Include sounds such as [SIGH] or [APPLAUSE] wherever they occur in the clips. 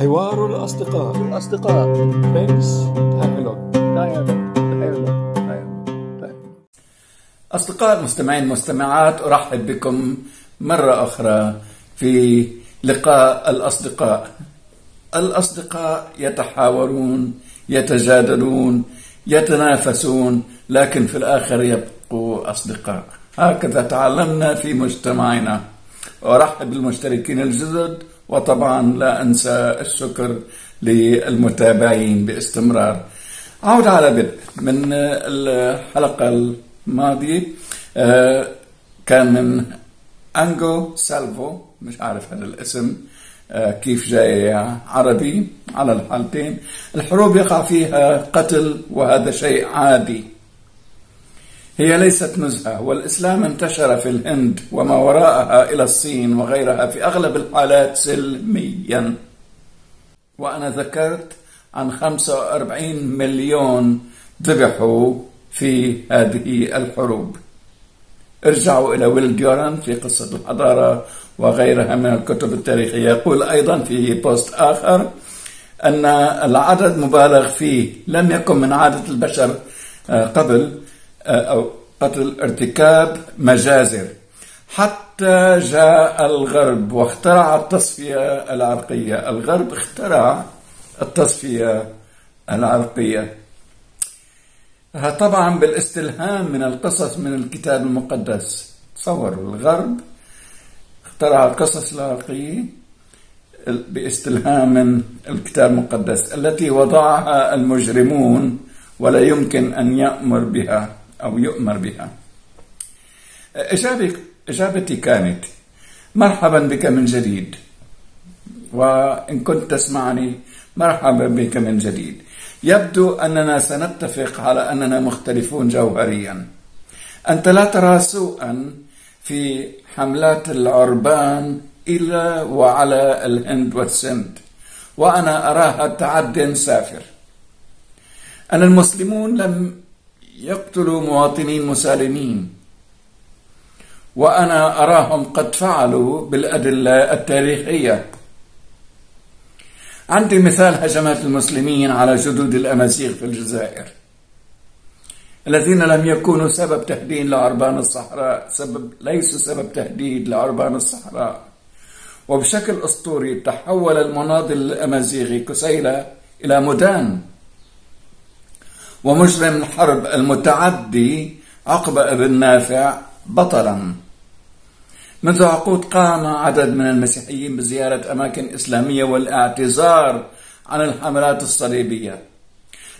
حوار الأصدقاء. الأصدقاء. peace dialogue أصدقاء المستمعين المستمعات أرحب بكم مرة أخرى في لقاء الأصدقاء. الأصدقاء يتحاورون يتجادلون يتنافسون لكن في الآخر يبقوا أصدقاء. هكذا تعلمنا في مجتمعنا. أرحب بالمشتركين الجدد وطبعا لا أنسى الشكر للمتابعين باستمرار. عود على بدء من الحلقة الماضية آه، كان من أنجو سالفو مش عارف هذا الاسم آه، كيف جاي عربي على الحالتين. الحروب يقع فيها قتل وهذا شيء عادي. هي ليست نزهة والإسلام انتشر في الهند وما وراءها إلى الصين وغيرها في أغلب الحالات سلميا. وأنا ذكرت عن 45 مليون ذبحوا في هذه الحروب. ارجعوا إلى ويل ديوران في قصة الحضارة وغيرها من الكتب التاريخية. يقول أيضا في بوست آخر أن العدد مبالغ فيه لم يكن من عادة البشر آه، قبل آه، أو ارتكاب مجازر. حتى جاء الغرب واخترع التصفية العرقية. الغرب اخترع التصفية العرقية. طبعا بالاستلهام من القصص من الكتاب المقدس. تصوروا الغرب اخترع القصص العرقية باستلهام من الكتاب المقدس. التي وضعها المجرمون ولا يمكن أن يأمر بها. أو يؤمر بها. إجابتي كانت مرحبا بك من جديد. وإن كنت تسمعني مرحبا بك من جديد. يبدو أننا سنتفق على أننا مختلفون جوهريا. أنت لا ترى سوءا في حملات العربان إلى وعلى الهند والسند وأنا أراها تعد سافر. أن المسلمون لم يقتلوا مواطنين مسالمين. وأنا أراهم قد فعلوا بالأدلة التاريخية. عندي مثال هجمات المسلمين على جدود الأمازيغ في الجزائر. الذين لم يكونوا سبب تهديد لعربان الصحراء سبب ليسوا سبب تهديد لعربان الصحراء. وبشكل أسطوري تحول المناضل الأمازيغي كسيلة إلى مدان ومجرم الحرب المتعدي عقبة بن نافع بطلا. منذ عقود قام عدد من المسيحيين بزيارة أماكن إسلامية والاعتذار عن الحملات الصليبية.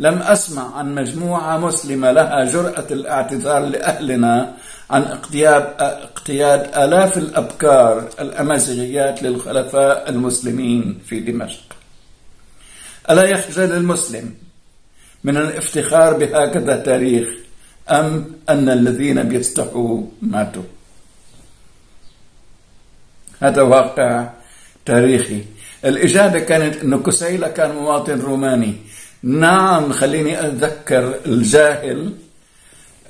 لم أسمع عن مجموعة مسلمة لها جرأة الاعتذار لأهلنا عن اقتياد, اقتياد آلاف الأبكار الأمازيغيات للخلفاء المسلمين في دمشق. ألا يخجل المسلم من الافتخار بهكذا تاريخ أم أن الذين بيستحوا ماتوا. هذا واقع تاريخي. الإجابة كانت أنه كسيلة كان مواطن روماني. نعم خليني أتذكر الجاهل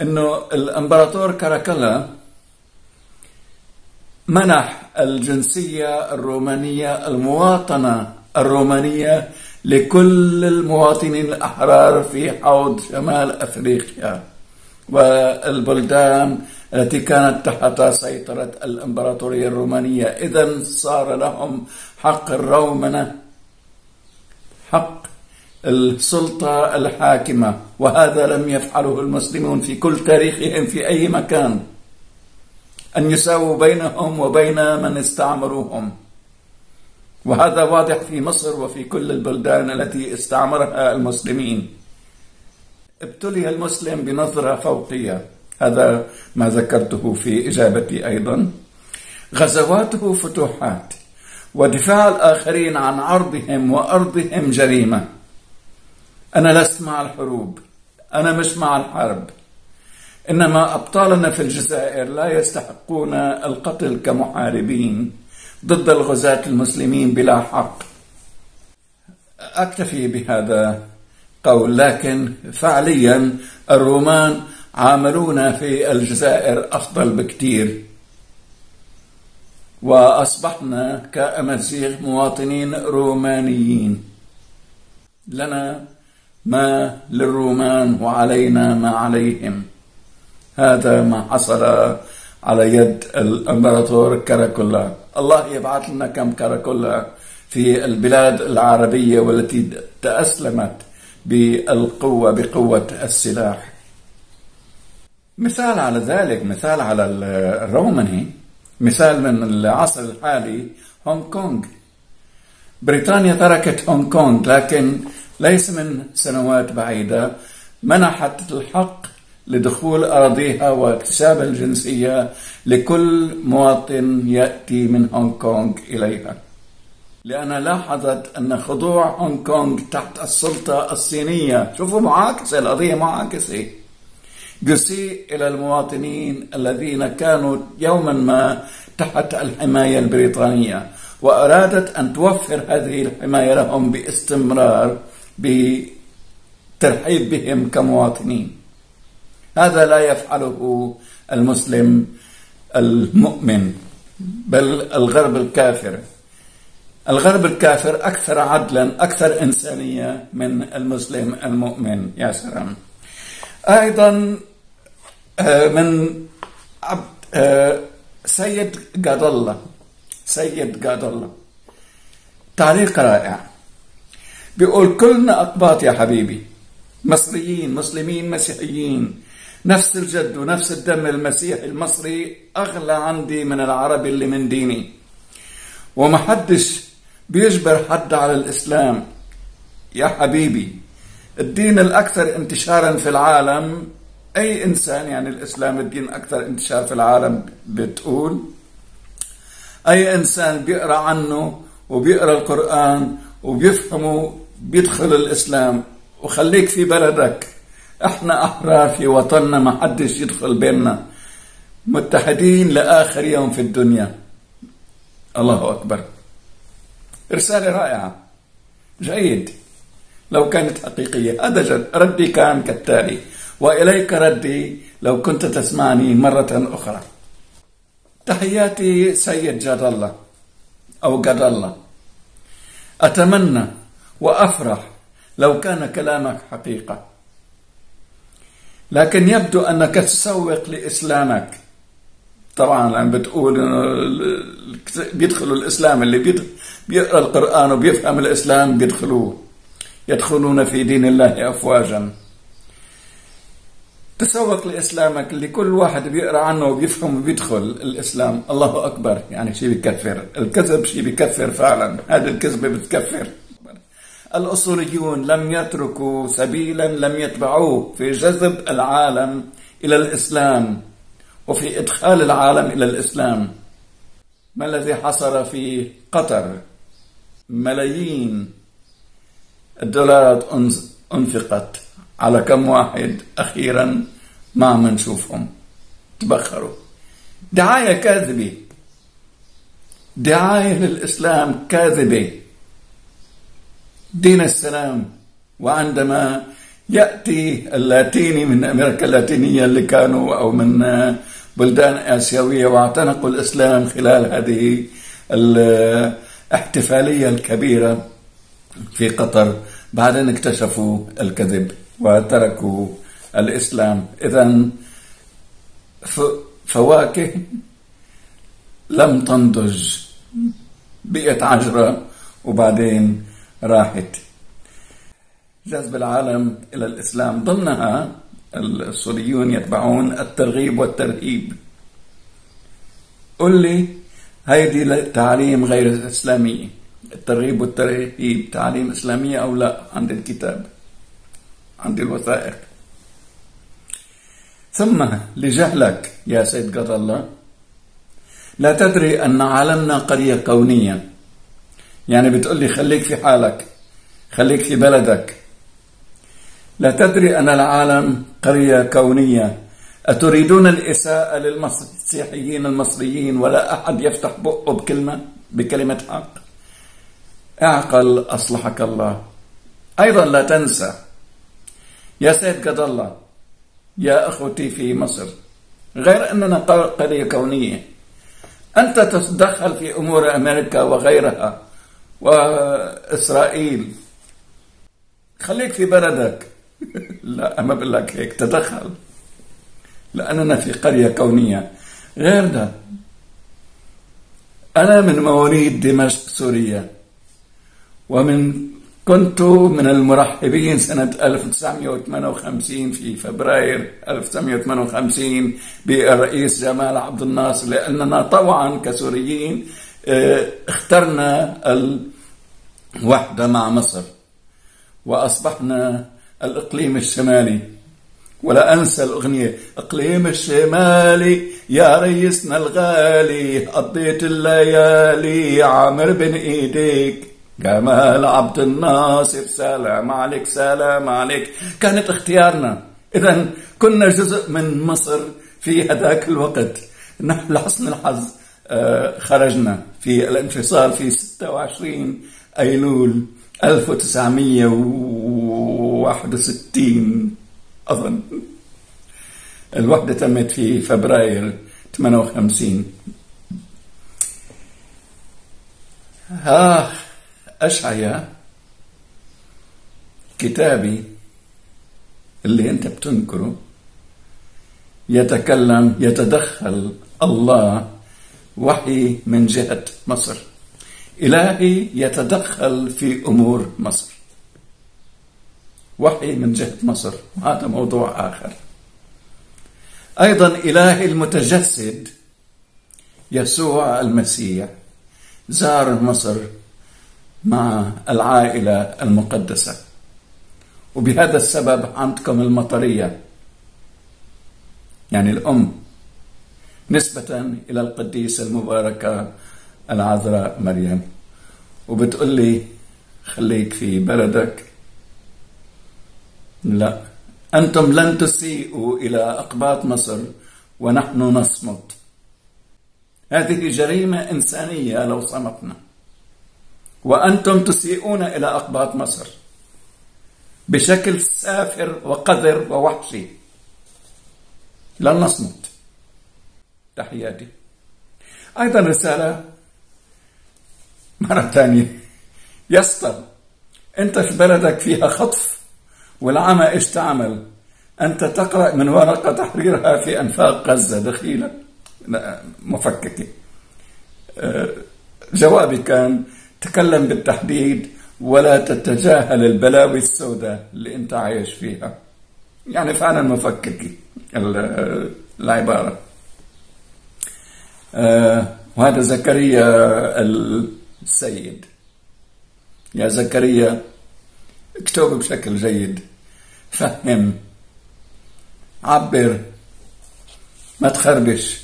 أنه الإمبراطور كاراكلا منح الجنسية الرومانية المواطنة الرومانية لكل المواطنين الأحرار في حوض شمال أفريقيا والبلدان التي كانت تحت سيطرة الإمبراطورية الرومانية. إذا صار لهم حق الرومنة حق السلطة الحاكمة وهذا لم يفعله المسلمون في كل تاريخهم في أي مكان. أن يساووا بينهم وبين من استعمروهم. وهذا واضح في مصر وفي كل البلدان التي استعمرها المسلمين. ابتلي المسلم بنظرة فوقية. هذا ما ذكرته في إجابتي أيضا. غزواته فتوحات. ودفاع الآخرين عن عرضهم وأرضهم جريمة. أنا لست مع الحروب. أنا مش مع الحرب. إنما أبطالنا في الجزائر لا يستحقون القتل كمحاربين. ضد الغزاة المسلمين بلا حق. أكتفي بهذا قول لكن فعليا الرومان عاملونا في الجزائر أفضل بكثير وأصبحنا كأمازيغ مواطنين رومانيين. لنا ما للرومان وعلينا ما عليهم. هذا ما حصل على يد الامبراطور كاراكولا. الله يبعث لنا كم كاراكولا في البلاد العربية والتي تأسلمت بالقوة بقوة السلاح. مثال على ذلك مثال على الروماني مثال من العصر الحالي هونغ كونغ. بريطانيا تركت هونغ كونغ لكن ليس من سنوات بعيدة منحت الحق لدخول أراضيها واكتساب الجنسية لكل مواطن يأتي من هونغ كونغ إليها. لأنها لاحظت أن خضوع هونغ كونغ تحت السلطة الصينية شوفوا معاكسة القضية معاكسة يسيء إلى المواطنين الذين كانوا يوما ما تحت الحماية البريطانية وأرادت أن توفر هذه الحماية لهم باستمرار بترحيب بهم كمواطنين. هذا لا يفعله المسلم المؤمن بل الغرب الكافر. الغرب الكافر أكثر عدلا أكثر إنسانية من المسلم المؤمن يا سلام. أيضا آه، من عبد آه، سيد قاد الله سيد قاد الله. تعليق رائع. بيقول كلنا أقباط يا حبيبي مصريين مسلمين مسيحيين. نفس الجد ونفس الدم المسيحي المصري أغلى عندي من العربي اللي من ديني. ومحدش بيجبر حد على الإسلام. يا حبيبي الدين الأكثر انتشارا في العالم أي إنسان يعني الإسلام الدين أكثر انتشار في العالم بتقول أي إنسان بيقرأ عنه وبيقرأ القرآن وبيفهمه بيدخل الإسلام. وخليك في بلدك. إحنا أحرار في وطننا ما حدش يدخل بيننا. متحدين لآخر يوم في الدنيا. الله أكبر. رسالة رائعة. جيد. لو كانت حقيقية. هذا جد. ردي كان كالتالي. وإليك ردي لو كنت تسمعني مرة أخرى. تحياتي سيد جاد الله أو جاد الله. أتمنى وأفرح لو كان كلامك حقيقة. لكن يبدو أنك تسوق لإسلامك. طبعا عم بتقول بيدخلوا الإسلام اللي بيقرأ القرآن وبيفهم الإسلام بيدخلوه. يدخلون في دين الله أفواجا. تسوق لإسلامك اللي كل واحد بيقرأ عنه وبيفهم وبيدخل الإسلام. الله أكبر يعني شيء بيكفر. الكذب شيء بيكفر فعلا. هذه الكذبة بتكفر. الأصوليون لم يتركوا سبيلا لم يتبعوه في جذب العالم إلى الإسلام وفي إدخال العالم إلى الإسلام. ما الذي حصل في قطر؟ ملايين الدولارات أنفقت على كم واحد أخيرا ما عم نشوفهم تبخروا. دعاية كاذبة. دعاية للإسلام كاذبة. دين السلام. وعندما يأتي اللاتيني من أمريكا اللاتينية اللي كانوا أو من بلدان آسيوية واعتنقوا الإسلام خلال هذه الاحتفالية الكبيرة في قطر بعدين اكتشفوا الكذب وتركوا الإسلام. إذا فواكه لم تنضج بقت عجرة وبعدين راحت. جذب العالم إلى الإسلام ضمنها السوريون يتبعون الترغيب والترهيب. قل لي هيدي تعليم غير إسلامية. الترغيب والترهيب تعليم إسلامية أو لا؟ عند الكتاب. عند الوثائق. ثم لجهلك يا سيد قضى الله. لا تدري أن عالمنا قرية كونية. يعني بتقول لي خليك في حالك خليك في بلدك. لا تدري أن العالم قرية كونية. أتريدون الإساءة للمسيحيين المصريين ولا أحد يفتح بقه بكلمة بكلمة حق؟ أعقل أصلحك الله. أيضا لا تنسى. يا سيد قد الله يا أخوتي في مصر. غير أننا قرية كونية. أنت تتدخل في أمور أمريكا وغيرها. وإسرائيل. خليك في بلدك. [LAUGHS] لا ما بقول لك هيك تدخل. لأننا في قرية كونية. غير ده أنا من مواليد دمشق سوريا. ومن كنت من المرحبين سنة 1958 في فبراير 1958 بالرئيس جمال عبد الناصر لأننا طبعا كسوريين آه، اخترنا الوحدة مع مصر. وأصبحنا الإقليم الشمالي. ولا أنسى الأغنية إقليم الشمالي يا ريسنا الغالي قضيت الليالي عامر بين إيديك. جمال عبد الناصر سلام عليك سلام عليك. كانت اختيارنا. إذا كنا جزء من مصر في هذاك الوقت. نحن لحسن الحظ آه، خرجنا في الانفصال في 26 أيلول 1961 أظن. الوحدة تمت في فبراير 58 ها أشعيا كتابي اللي أنت بتنكره. يتكلم يتدخل الله وحي من جهة مصر. إلهي يتدخل في أمور مصر. وحي من جهة مصر. وهذا موضوع آخر. أيضا إلهي المتجسد يسوع المسيح زار مصر مع العائلة المقدسة. وبهذا السبب عندكم المطرية. يعني الأم نسبة إلى القديسة المباركة العذراء مريم. وبتقول لي خليك في بلدك. لا أنتم لن تسيئوا إلى أقباط مصر ونحن نصمت هذه جريمة إنسانية لو صمتنا. وأنتم تسيئون إلى أقباط مصر بشكل سافر وقذر ووحشي. لن نصمت تحياتي. أيضا رسالة مرة ثانية يسطر أنت في بلدك فيها خطف والعمى إيش تعمل؟ أنت تقرأ من ورقة تحريرها في أنفاق غزة دخيلة. مفككة. أه، جوابي كان تكلم بالتحديد ولا تتجاهل البلاوي السوداء اللي أنت عايش فيها. يعني فعلا مفككة العبارة. أه، وهذا زكريا السيد يا زكريا اكتب بشكل جيد. فهم. عبر. ما تخربش.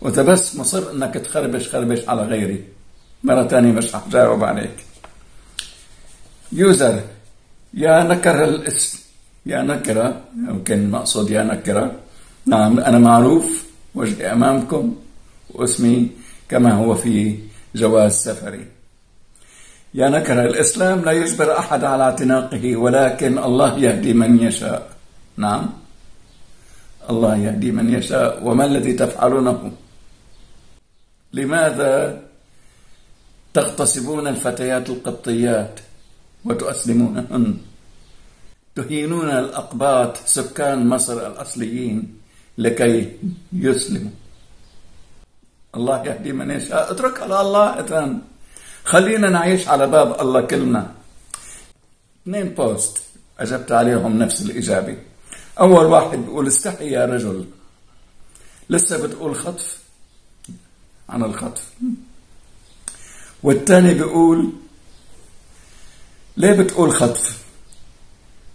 وإذا بس مصر إنك تخربش خربش على غيري. مرة ثانية مش حجاوب عليك. يوزر. يا نكر الاسم. يا نكرة. يمكن مقصود يا نكرة. نعم أنا معروف. وجهي أمامكم. واسمي كما هو في جواز سفري. يا نكر الإسلام لا يجبر أحد على اعتناقه ولكن الله يهدي من يشاء. نعم. الله يهدي من يشاء. وما الذي تفعلونه؟ لماذا تغتصبون الفتيات القبطيات وتؤسلمونهن؟ تهينون الأقباط سكان مصر الأصليين لكي يسلموا. الله يهدي من يشاء. اترك على الله اذن خلينا نعيش على باب الله كلنا. اثنين بوست أجبت عليهم نفس الإجابة. أول واحد بيقول استحي يا رجل. لسه بتقول خطف عن الخطف. والثاني بيقول ليه بتقول خطف؟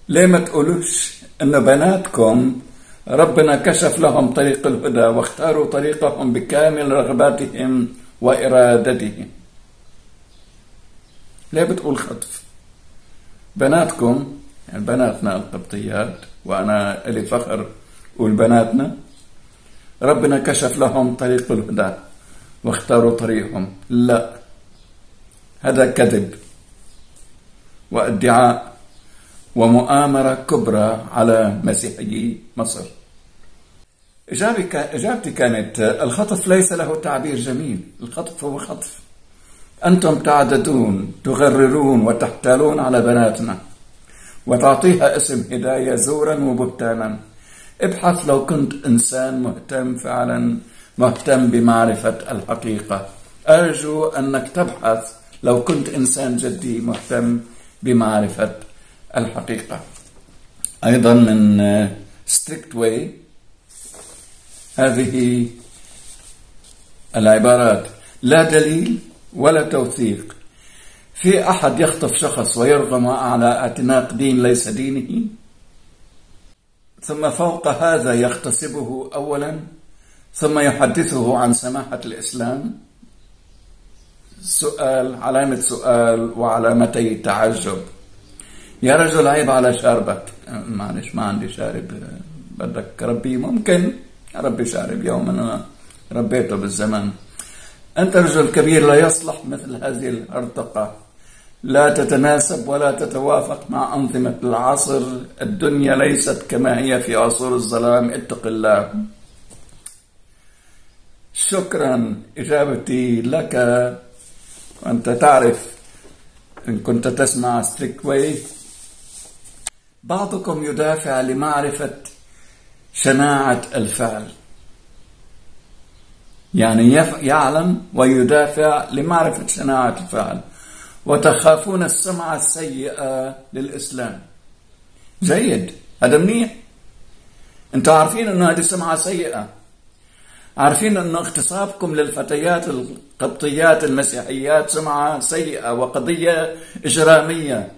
ليه ما تقولوش إنه بناتكم ربنا كشف لهم طريق الهدى واختاروا طريقهم بكامل رغباتهم وإرادتهم. ليه بتقول خطف؟ بناتكم يعني بناتنا القبطيات وأنا إلي فخر أقول بناتنا ربنا كشف لهم طريق الهدى واختاروا طريقهم. لا هذا كذب وادعاء ومؤامرة كبرى على مسيحيي مصر. إجابتي كانت الخطف ليس له تعبير جميل. الخطف هو خطف. أنتم تعددون تغررون وتحتالون على بناتنا. وتعطيها اسم هداية زورا وبهتانا. ابحث لو كنت إنسان مهتم فعلا مهتم بمعرفة الحقيقة. أرجو أنك تبحث لو كنت إنسان جدي مهتم بمعرفة الحقيقة. أيضا من straight way هذه العبارات. لا دليل ولا توثيق. في أحد يخطف شخص ويرغم على اعتناق دين ليس دينه؟ ثم فوق هذا يغتصبه أولا ثم يحدثه عن سماحة الإسلام. سؤال علامة سؤال وعلامتي تعجب. يا رجل عيب على شاربك. معلش ما عندي شارب. بدك ربي؟ ممكن. ربي شارب يوما ربيته بالزمن. أنت رجل كبير لا يصلح مثل هذه الأرتقة لا تتناسب ولا تتوافق مع أنظمة العصر. الدنيا ليست كما هي في عصور الظلام. اتق الله. شكرا إجابتي لك. وأنت تعرف إن كنت تسمع ستريكوي بعضكم يدافع لمعرفة شناعة الفعل. يعني يعلم ويدافع لمعرفة شناعة الفعل. وتخافون السمعة السيئة للإسلام. جيد. هذا منيح. أنتم عارفين إنه هذه سمعة سيئة. عارفين إنه اغتصابكم للفتيات القبطيات المسيحيات سمعة سيئة وقضية إجرامية.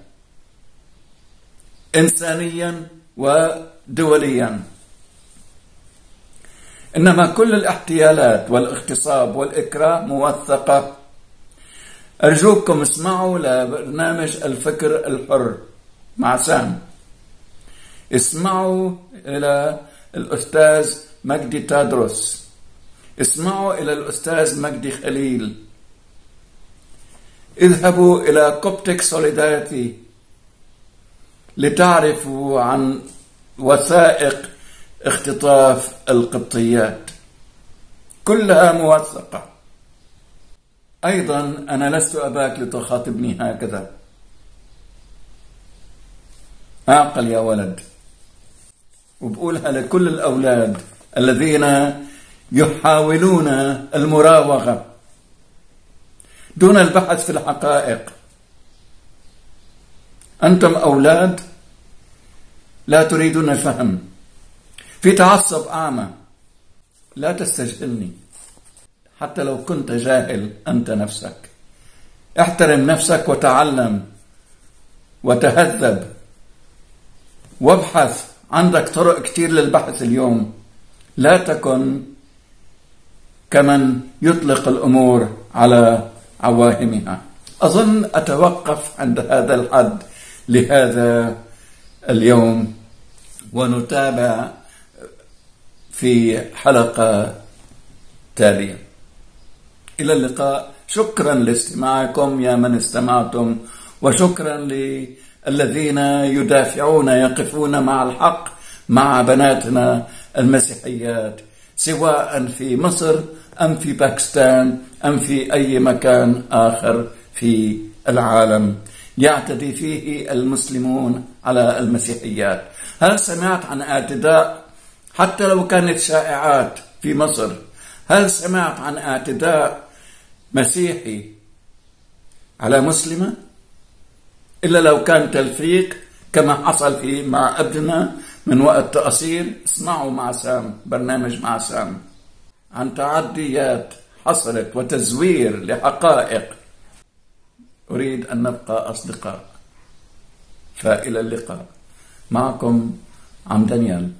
إنسانيا ودوليا. إنما كل الاحتيالات والاغتصاب والإكراه موثقة. أرجوكم اسمعوا لبرنامج الفكر الحر مع سام. اسمعوا إلى الأستاذ مجدي تادروس. اسمعوا إلى الأستاذ مجدي خليل. اذهبوا إلى كوبتك سوليداريتي لتعرفوا عن وثائق اختطاف القبطيات. كلها موثقة. أيضا أنا لست أباك لتخاطبني هكذا. أعقل يا ولد. وبقولها لكل الأولاد الذين يحاولون المراوغة. دون البحث في الحقائق. أنتم أولاد لا تريدون الفهم. في تعصب أعمى لا تستجهلني حتى لو كنت جاهل أنت نفسك. احترم نفسك وتعلم وتهذب. وابحث. عندك طرق كتير للبحث اليوم. لا تكن كمن يطلق الأمور على عواهمها. أظن أتوقف عند هذا الحد. لهذا اليوم ونتابع في حلقة تالية. إلى اللقاء. شكرا لاستماعكم يا من استمعتم وشكرا للذين يدافعون يقفون مع الحق مع بناتنا المسيحيات سواء في مصر أم في باكستان أم في أي مكان آخر في العالم. يعتدي فيه المسلمون على المسيحيات. هل سمعت عن اعتداء؟ حتى لو كانت شائعات في مصر هل سمعت عن اعتداء مسيحي على مسلمة؟ إلا لو كان تلفيق كما حصل في مع ابننا من وقت تقصير اسمعوا مع سام برنامج مع سام. عن تعديات حصلت وتزوير لحقائق أريد أن نبقى أصدقاء. فإلى اللقاء. معكم عم دانيال.